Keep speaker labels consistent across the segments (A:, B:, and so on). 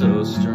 A: so strong.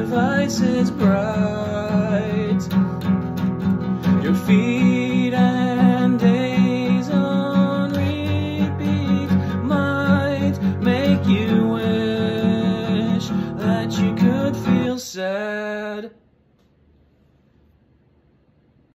A: devices bright. Your feet and days on repeat might make you wish that you could feel sad.